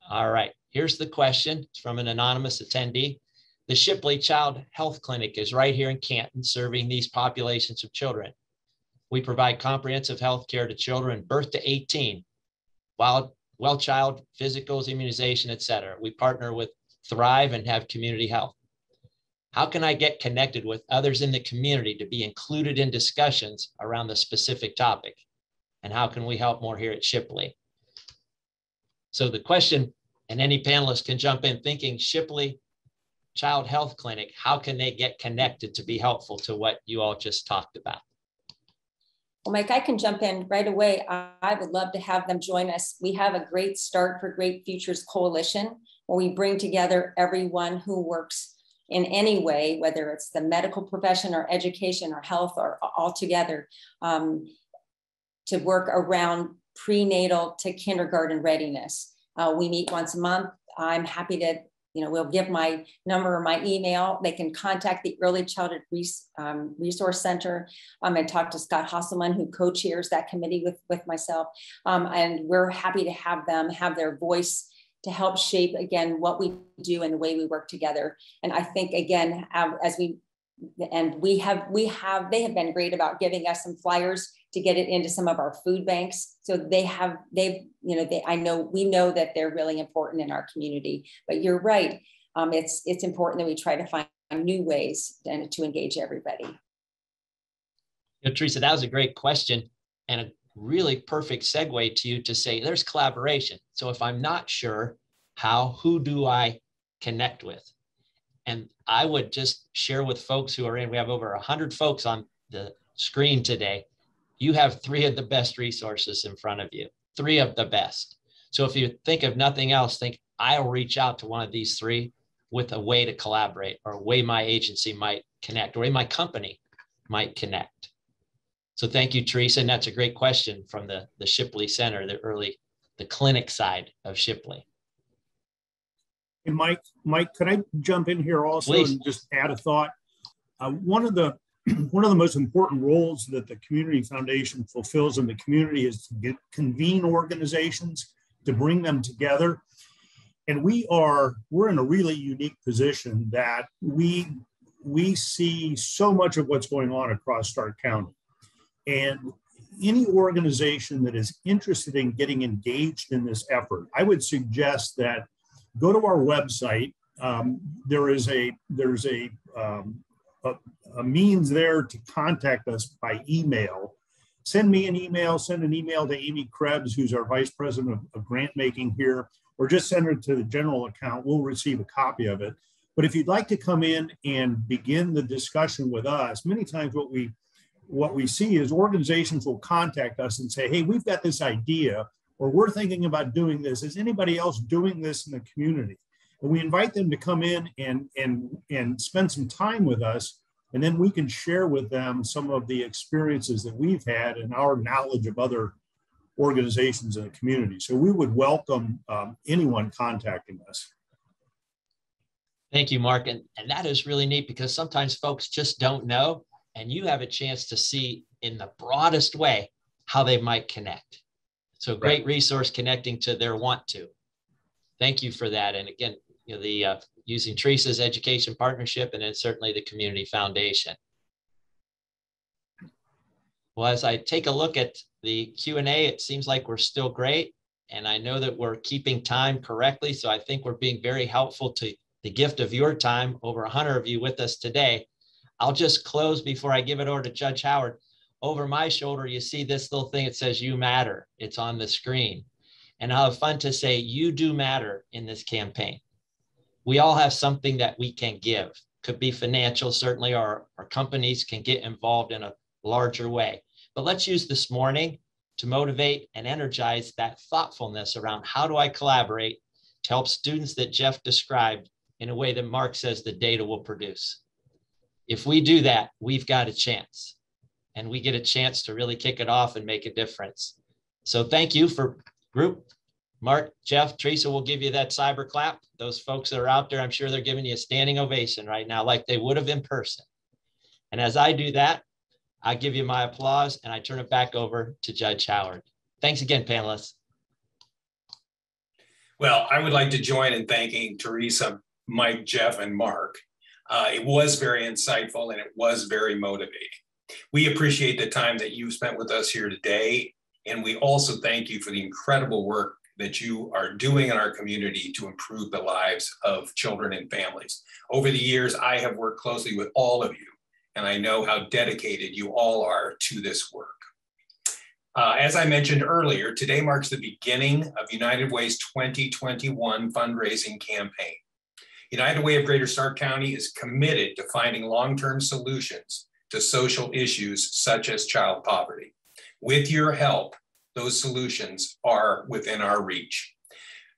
All right, here's the question. It's from an anonymous attendee. The Shipley Child Health Clinic is right here in Canton, serving these populations of children. We provide comprehensive health care to children birth to 18, while well child physicals, immunization, et cetera. We partner with Thrive and have community health. How can I get connected with others in the community to be included in discussions around the specific topic? And how can we help more here at Shipley? So the question, and any panelist can jump in thinking Shipley Child Health Clinic, how can they get connected to be helpful to what you all just talked about? Well, Mike, I can jump in right away. I would love to have them join us. We have a great Start for Great Futures Coalition where we bring together everyone who works in any way, whether it's the medical profession or education or health or all together, um, to work around prenatal to kindergarten readiness. Uh, we meet once a month. I'm happy to you know, we'll give my number or my email. They can contact the Early Childhood um, Resource Center um, and talk to Scott Hasselman, who co-chairs that committee with, with myself. Um, and we're happy to have them have their voice to help shape, again, what we do and the way we work together. And I think, again, as we and we have we have they have been great about giving us some flyers to get it into some of our food banks. So they have they've you know they i know we know that they're really important in our community. But you're right um, it's it's important that we try to find new ways to, to engage everybody. You know, teresa that was a great question and a really perfect segue to you to say there's collaboration. So if i'm not sure how who do i connect with and I would just share with folks who are in, we have over 100 folks on the screen today. You have three of the best resources in front of you, three of the best. So if you think of nothing else, think I'll reach out to one of these three with a way to collaborate or a way my agency might connect or way my company might connect. So thank you, Teresa. And that's a great question from the, the Shipley Center, the early, the clinic side of Shipley. And Mike, Mike, could I jump in here also Please. and just add a thought? Uh, one of the one of the most important roles that the community foundation fulfills in the community is to get, convene organizations to bring them together and we are we're in a really unique position that we we see so much of what's going on across stark county and any organization that is interested in getting engaged in this effort i would suggest that go to our website. Um, there is a there's a, um, a, a means there to contact us by email. Send me an email. Send an email to Amy Krebs, who's our vice president of, of grant making here. or just send it to the general account. We'll receive a copy of it. But if you'd like to come in and begin the discussion with us, many times what we what we see is organizations will contact us and say, hey, we've got this idea, or we're thinking about doing this. Is anybody else doing this in the community? And we invite them to come in and, and, and spend some time with us. And then we can share with them some of the experiences that we've had and our knowledge of other organizations in the community. So we would welcome um, anyone contacting us. Thank you, Mark. And, and that is really neat because sometimes folks just don't know and you have a chance to see in the broadest way how they might connect. So great right. resource connecting to their want to. Thank you for that. And again, you know, the uh, using Teresa's education partnership and then certainly the community foundation. Well, as I take a look at the Q&A, it seems like we're still great. And I know that we're keeping time correctly. So I think we're being very helpful to the gift of your time, over 100 of you with us today. I'll just close before I give it over to Judge Howard. Over my shoulder, you see this little thing. It says you matter. It's on the screen. And I'll have fun to say you do matter in this campaign. We all have something that we can give. Could be financial, certainly our, our companies can get involved in a larger way. But let's use this morning to motivate and energize that thoughtfulness around how do I collaborate to help students that Jeff described in a way that Mark says the data will produce. If we do that, we've got a chance and we get a chance to really kick it off and make a difference. So thank you for group. Mark, Jeff, Teresa will give you that cyber clap. Those folks that are out there, I'm sure they're giving you a standing ovation right now, like they would have in person. And as I do that, I give you my applause and I turn it back over to Judge Howard. Thanks again, panelists. Well, I would like to join in thanking Teresa, Mike, Jeff, and Mark uh, it was very insightful and it was very motivating. We appreciate the time that you spent with us here today. And we also thank you for the incredible work that you are doing in our community to improve the lives of children and families. Over the years, I have worked closely with all of you, and I know how dedicated you all are to this work. Uh, as I mentioned earlier, today marks the beginning of United Way's 2021 fundraising campaign. United Way of Greater Stark County is committed to finding long-term solutions to social issues such as child poverty. With your help, those solutions are within our reach.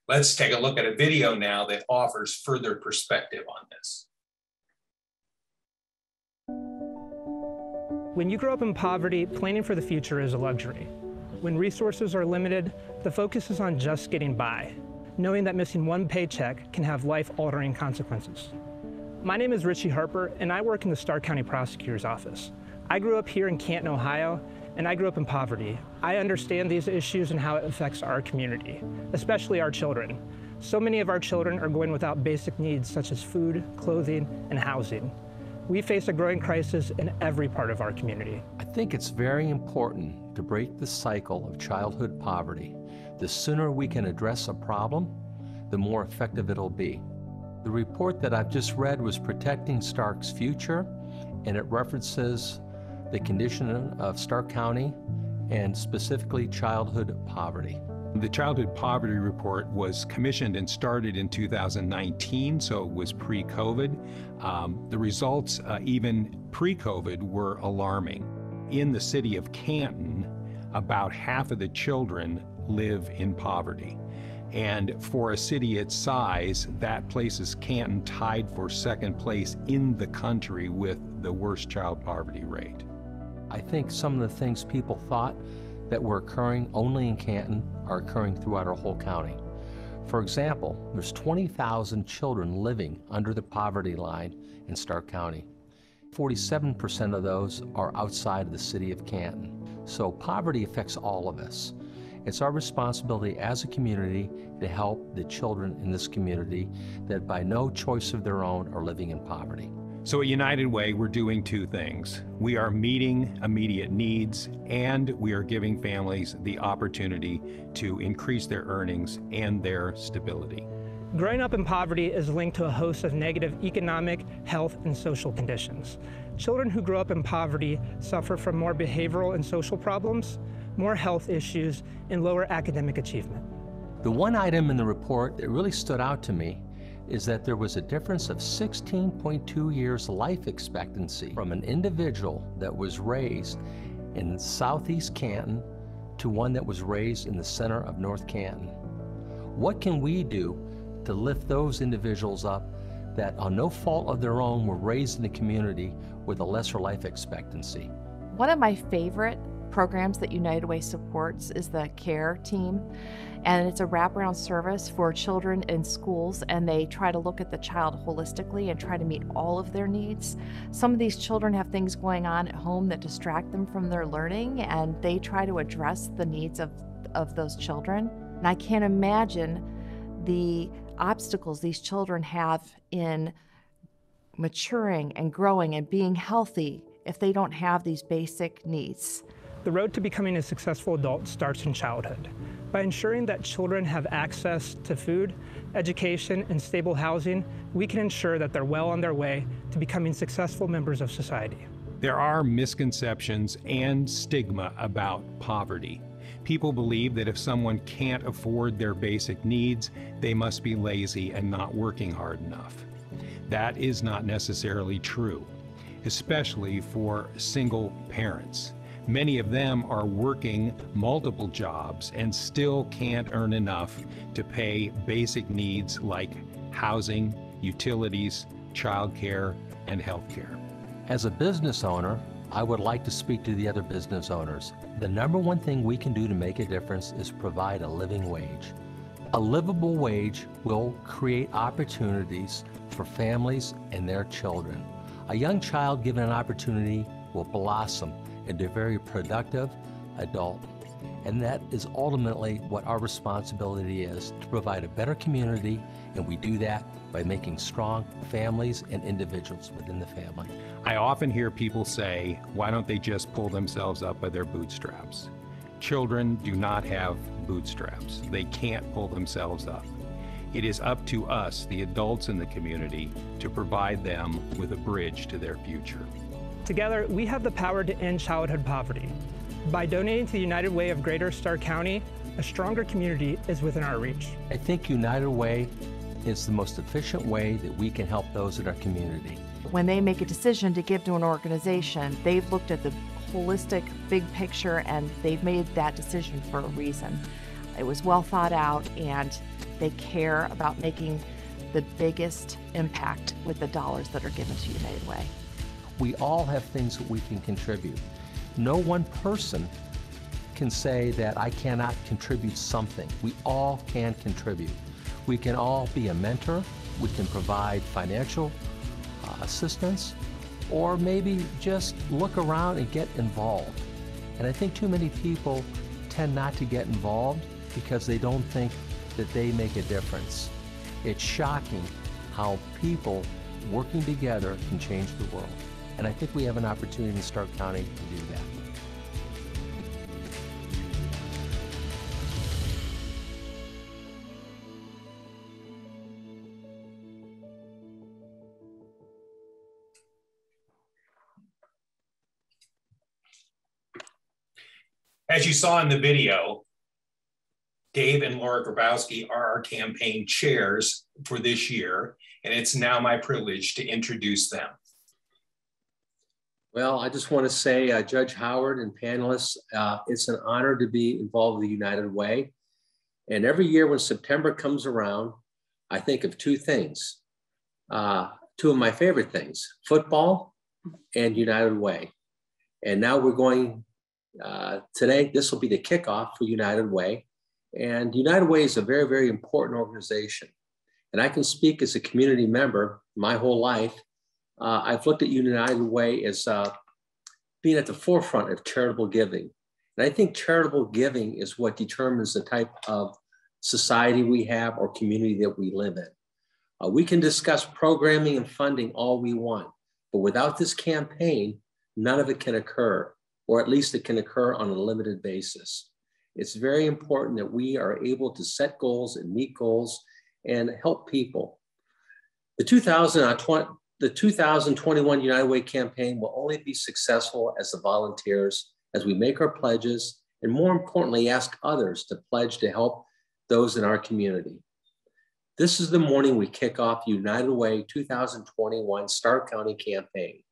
Let's take a look at a video now that offers further perspective on this. When you grow up in poverty, planning for the future is a luxury. When resources are limited, the focus is on just getting by knowing that missing one paycheck can have life-altering consequences. My name is Richie Harper, and I work in the Stark County Prosecutor's Office. I grew up here in Canton, Ohio, and I grew up in poverty. I understand these issues and how it affects our community, especially our children. So many of our children are going without basic needs such as food, clothing, and housing. We face a growing crisis in every part of our community. I think it's very important to break the cycle of childhood poverty the sooner we can address a problem, the more effective it'll be. The report that I've just read was Protecting Stark's Future, and it references the condition of Stark County and specifically childhood poverty. The Childhood Poverty Report was commissioned and started in 2019, so it was pre COVID. Um, the results, uh, even pre COVID, were alarming. In the city of Canton, about half of the children live in poverty. And for a city its size, that places Canton tied for second place in the country with the worst child poverty rate. I think some of the things people thought that were occurring only in Canton are occurring throughout our whole county. For example, there's 20,000 children living under the poverty line in Stark County. 47% of those are outside of the city of Canton. So poverty affects all of us. It's our responsibility as a community to help the children in this community that by no choice of their own are living in poverty. So at United Way, we're doing two things. We are meeting immediate needs and we are giving families the opportunity to increase their earnings and their stability. Growing up in poverty is linked to a host of negative economic, health, and social conditions. Children who grow up in poverty suffer from more behavioral and social problems, more health issues, and lower academic achievement. The one item in the report that really stood out to me is that there was a difference of 16.2 years life expectancy from an individual that was raised in southeast Canton to one that was raised in the center of North Canton. What can we do to lift those individuals up that on no fault of their own were raised in a community with a lesser life expectancy? One of my favorite programs that United Way supports is the CARE team. And it's a wraparound service for children in schools and they try to look at the child holistically and try to meet all of their needs. Some of these children have things going on at home that distract them from their learning and they try to address the needs of, of those children. And i can't imagine the obstacles these children have in maturing and growing and being healthy if they don't have these basic needs the road to becoming a successful adult starts in childhood. By ensuring that children have access to food, education, and stable housing, we can ensure that they're well on their way to becoming successful members of society. There are misconceptions and stigma about poverty. People believe that if someone can't afford their basic needs, they must be lazy and not working hard enough. That is not necessarily true, especially for single parents. Many of them are working multiple jobs and still can't earn enough to pay basic needs like housing, utilities, childcare, and healthcare. As a business owner, I would like to speak to the other business owners. The number one thing we can do to make a difference is provide a living wage. A livable wage will create opportunities for families and their children. A young child given an opportunity will blossom into very productive adult. And that is ultimately what our responsibility is to provide a better community, and we do that by making strong families and individuals within the family. I often hear people say, why don't they just pull themselves up by their bootstraps? Children do not have bootstraps. They can't pull themselves up. It is up to us, the adults in the community, to provide them with a bridge to their future. Together, we have the power to end childhood poverty. By donating to the United Way of Greater Stark County, a stronger community is within our reach. I think United Way is the most efficient way that we can help those in our community. When they make a decision to give to an organization, they've looked at the holistic big picture and they've made that decision for a reason. It was well thought out and they care about making the biggest impact with the dollars that are given to United Way. We all have things that we can contribute. No one person can say that I cannot contribute something. We all can contribute. We can all be a mentor. We can provide financial uh, assistance or maybe just look around and get involved. And I think too many people tend not to get involved because they don't think that they make a difference. It's shocking how people working together can change the world. And I think we have an opportunity in Stark County to do that. As you saw in the video, Dave and Laura Grabowski are our campaign chairs for this year, and it's now my privilege to introduce them. Well, I just want to say, uh, Judge Howard and panelists, uh, it's an honor to be involved with the United Way. And every year when September comes around, I think of two things, uh, two of my favorite things, football and United Way. And now we're going, uh, today, this will be the kickoff for United Way. And United Way is a very, very important organization. And I can speak as a community member my whole life uh, I've looked at United Way as uh, being at the forefront of charitable giving. And I think charitable giving is what determines the type of society we have or community that we live in. Uh, we can discuss programming and funding all we want, but without this campaign, none of it can occur, or at least it can occur on a limited basis. It's very important that we are able to set goals and meet goals and help people. The 2020, the 2021 United Way campaign will only be successful as the volunteers, as we make our pledges, and more importantly, ask others to pledge to help those in our community. This is the morning we kick off United Way 2021 Stark County campaign.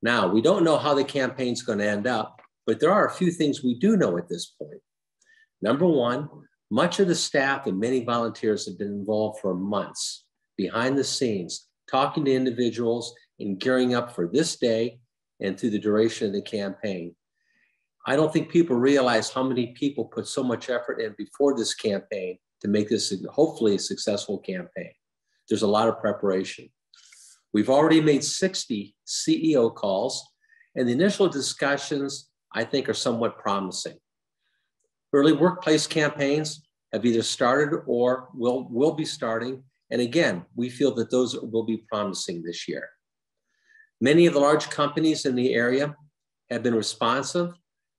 Now, we don't know how the campaign's going to end up, but there are a few things we do know at this point. Number one, much of the staff and many volunteers have been involved for months behind the scenes, talking to individuals and gearing up for this day and through the duration of the campaign. I don't think people realize how many people put so much effort in before this campaign to make this hopefully a successful campaign. There's a lot of preparation. We've already made 60 CEO calls, and the initial discussions I think are somewhat promising. Early workplace campaigns have either started or will, will be starting. And again, we feel that those will be promising this year. Many of the large companies in the area have been responsive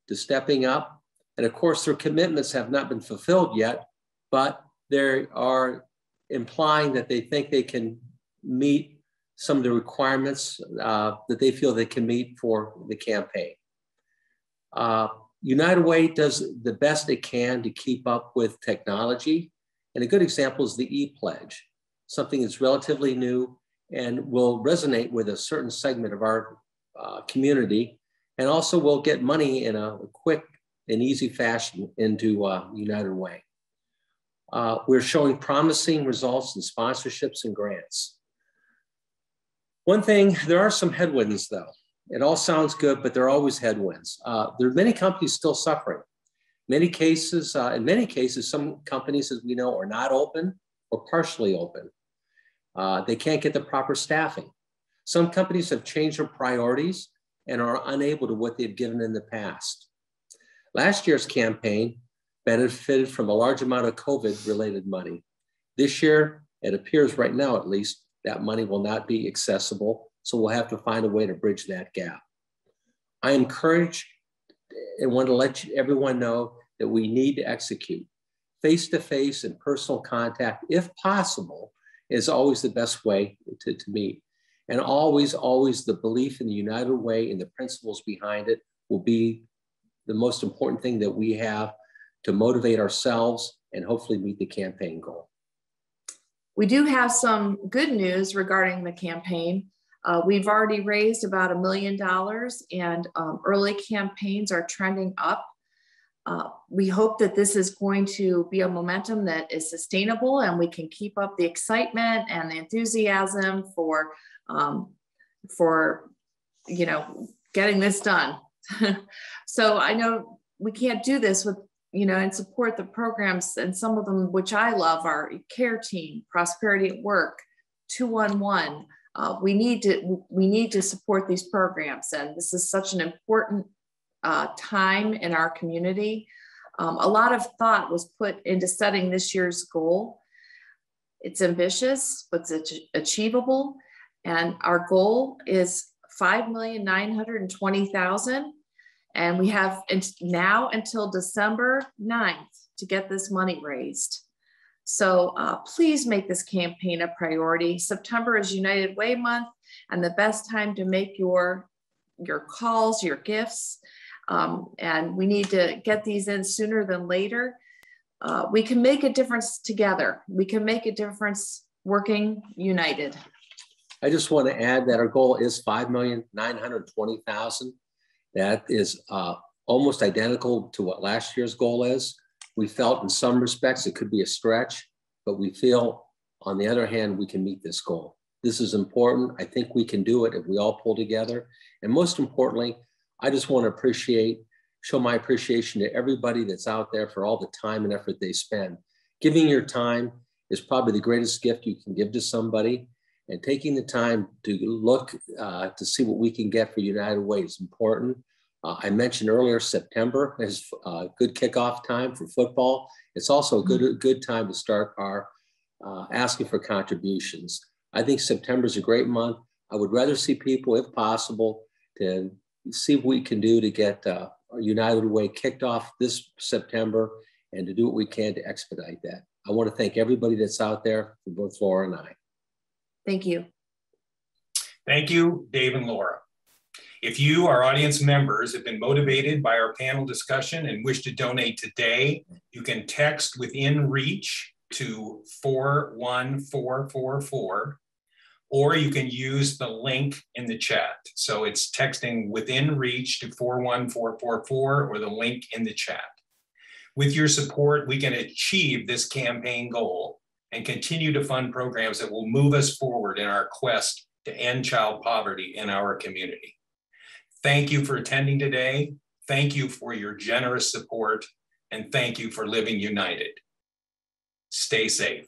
to stepping up. And of course, their commitments have not been fulfilled yet, but they are implying that they think they can meet some of the requirements uh, that they feel they can meet for the campaign. Uh, United Way does the best it can to keep up with technology. And a good example is the e-pledge, something that's relatively new and will resonate with a certain segment of our uh, community and also we'll get money in a quick and easy fashion into uh, United Way. Uh, we're showing promising results in sponsorships and grants. One thing, there are some headwinds though. It all sounds good, but there are always headwinds. Uh, there are many companies still suffering. Many cases, uh, in many cases, some companies, as we know, are not open or partially open. Uh, they can't get the proper staffing. Some companies have changed their priorities and are unable to what they've given in the past. Last year's campaign benefited from a large amount of COVID related money. This year, it appears right now at least, that money will not be accessible. So we'll have to find a way to bridge that gap. I encourage and want to let you, everyone know that we need to execute. Face to face and personal contact, if possible, is always the best way to, to meet. And always, always the belief in the United Way and the principles behind it will be the most important thing that we have to motivate ourselves and hopefully meet the campaign goal. We do have some good news regarding the campaign. Uh, we've already raised about a million dollars and um, early campaigns are trending up. Uh, we hope that this is going to be a momentum that is sustainable and we can keep up the excitement and the enthusiasm for um, for you know getting this done. so I know we can't do this with you know and support the programs and some of them which I love are Care Team, Prosperity at Work, 211. Uh, we need to we need to support these programs and this is such an important uh, time in our community. Um, a lot of thought was put into setting this year's goal. It's ambitious, but it's achievable. And our goal is 5,920,000. And we have now until December 9th to get this money raised. So uh, please make this campaign a priority. September is United Way month and the best time to make your, your calls, your gifts. Um, and we need to get these in sooner than later. Uh, we can make a difference together. We can make a difference working united. I just want to add that our goal is 5,920,000. That is uh, almost identical to what last year's goal is. We felt in some respects it could be a stretch, but we feel on the other hand, we can meet this goal. This is important. I think we can do it if we all pull together. And most importantly, I just want to appreciate, show my appreciation to everybody that's out there for all the time and effort they spend. Giving your time is probably the greatest gift you can give to somebody and taking the time to look uh, to see what we can get for United Way is important. Uh, I mentioned earlier September is a good kickoff time for football. It's also a good mm-hmm. good time to start our uh, asking for contributions. I think September is a great month. I would rather see people, if possible, to see what we can do to get uh, United Way kicked off this September and to do what we can to expedite that. I want to thank everybody that's out there for both Laura and I. Thank you. Thank you, Dave and Laura. If you, our audience members, have been motivated by our panel discussion and wish to donate today, you can text within reach to 41444, or you can use the link in the chat. So it's texting within reach to 41444 or the link in the chat. With your support, we can achieve this campaign goal and continue to fund programs that will move us forward in our quest to end child poverty in our community. Thank you for attending today. Thank you for your generous support and thank you for living united. Stay safe.